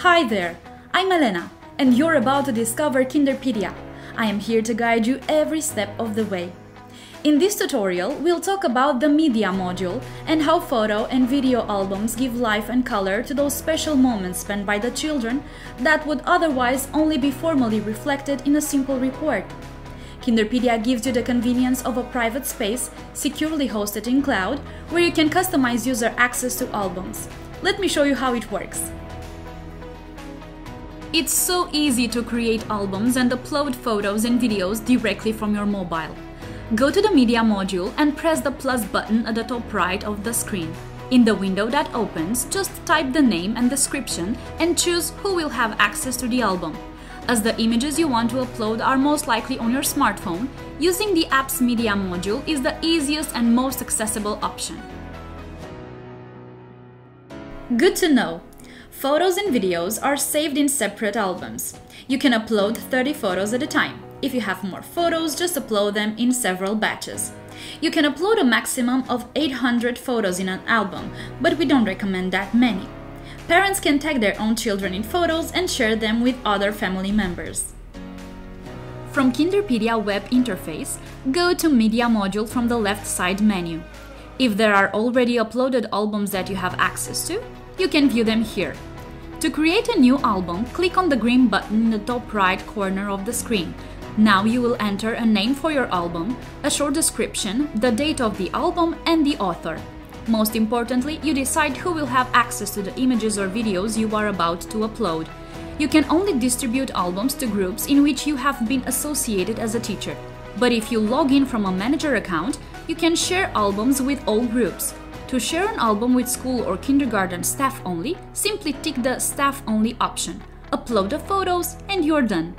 Hi there, I'm Elena, and you're about to discover Kinderpedia. I am here to guide you every step of the way. In this tutorial, we'll talk about the media module and how photo and video albums give life and color to those special moments spent by the children that would otherwise only be formally reflected in a simple report. Kinderpedia gives you the convenience of a private space, securely hosted in cloud, where you can customize user access to albums. Let me show you how it works. It's so easy to create albums and upload photos and videos directly from your mobile. Go to the Media module and press the plus button at the top right of the screen. In the window that opens, just type the name and description and choose who will have access to the album. As the images you want to upload are most likely on your smartphone, using the app's Media module is the easiest and most accessible option. Good to know! Photos and videos are saved in separate albums. You can upload 30 photos at a time. If you have more photos, just upload them in several batches. You can upload a maximum of 800 photos in an album, but we don't recommend that many. Parents can tag their own children in photos and share them with other family members. From Kinderpedia web interface, go to Media module from the left side menu. If there are already uploaded albums that you have access to, you can view them here. To create a new album, click on the green button in the top right corner of the screen. Now you will enter a name for your album, a short description, the date of the album and the author. Most importantly, you decide who will have access to the images or videos you are about to upload. You can only distribute albums to groups in which you have been associated as a teacher. But if you log in from a manager account, you can share albums with all groups. To share an album with school or kindergarten staff only, simply tick the Staff Only option. Upload the photos and you're done.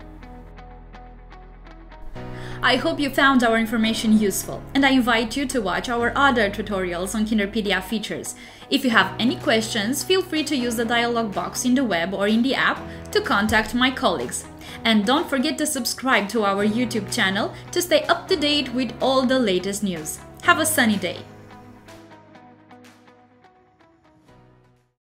I hope you found our information useful, and I invite you to watch our other tutorials on Kinderpedia features. If you have any questions, feel free to use the dialog box in the web or in the app to contact my colleagues. And don't forget to subscribe to our YouTube channel to stay up to date with all the latest news. Have a sunny day!